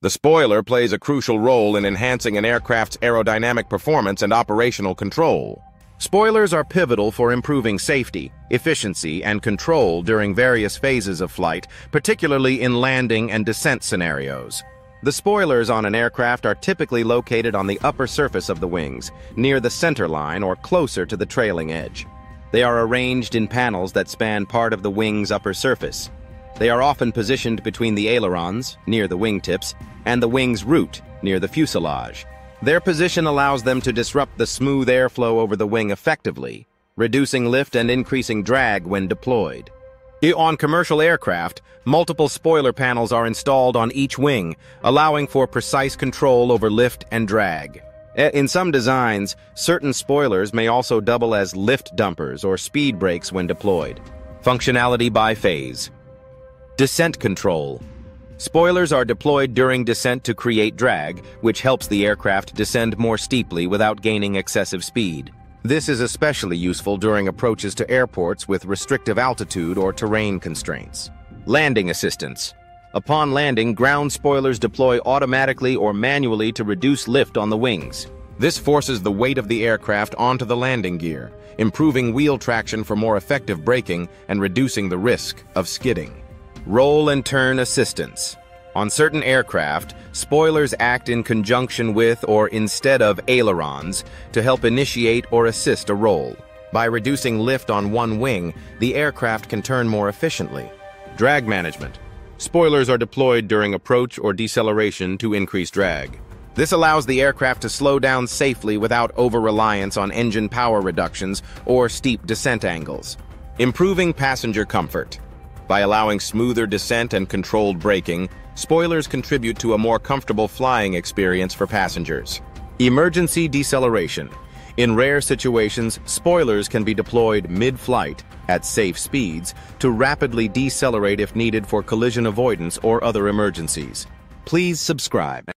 The spoiler plays a crucial role in enhancing an aircraft's aerodynamic performance and operational control. Spoilers are pivotal for improving safety, efficiency, and control during various phases of flight, particularly in landing and descent scenarios. The spoilers on an aircraft are typically located on the upper surface of the wings, near the center line or closer to the trailing edge. They are arranged in panels that span part of the wing's upper surface. They are often positioned between the ailerons, near the wingtips, and the wing's root, near the fuselage. Their position allows them to disrupt the smooth airflow over the wing effectively, reducing lift and increasing drag when deployed. On commercial aircraft, multiple spoiler panels are installed on each wing, allowing for precise control over lift and drag. In some designs, certain spoilers may also double as lift dumpers or speed brakes when deployed. Functionality by phase. Descent control. Spoilers are deployed during descent to create drag, which helps the aircraft descend more steeply without gaining excessive speed. This is especially useful during approaches to airports with restrictive altitude or terrain constraints. Landing assistance. Upon landing, ground spoilers deploy automatically or manually to reduce lift on the wings. This forces the weight of the aircraft onto the landing gear, improving wheel traction for more effective braking and reducing the risk of skidding. Roll and turn assistance. On certain aircraft, spoilers act in conjunction with or instead of ailerons to help initiate or assist a roll. By reducing lift on one wing, the aircraft can turn more efficiently. Drag management. Spoilers are deployed during approach or deceleration to increase drag. This allows the aircraft to slow down safely without over-reliance on engine power reductions or steep descent angles. Improving passenger comfort. By allowing smoother descent and controlled braking, spoilers contribute to a more comfortable flying experience for passengers. Emergency deceleration. In rare situations, spoilers can be deployed mid-flight, at safe speeds, to rapidly decelerate if needed for collision avoidance or other emergencies. Please subscribe.